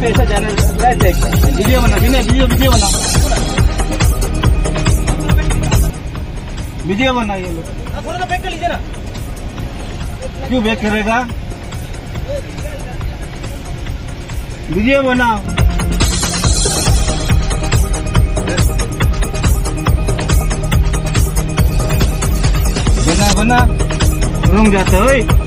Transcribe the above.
पैसा देख वीडियो बना विनय वीडियो वीडियो बना वीडियो बना ये लोग थोड़ा सा बैक कर लीजिए ना क्यों बैक करेगा वीडियो बना बना बना रुक जाते हो